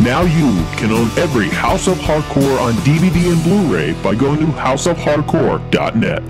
Now you can own every House of Hardcore on DVD and Blu-ray by going to houseofhardcore.net.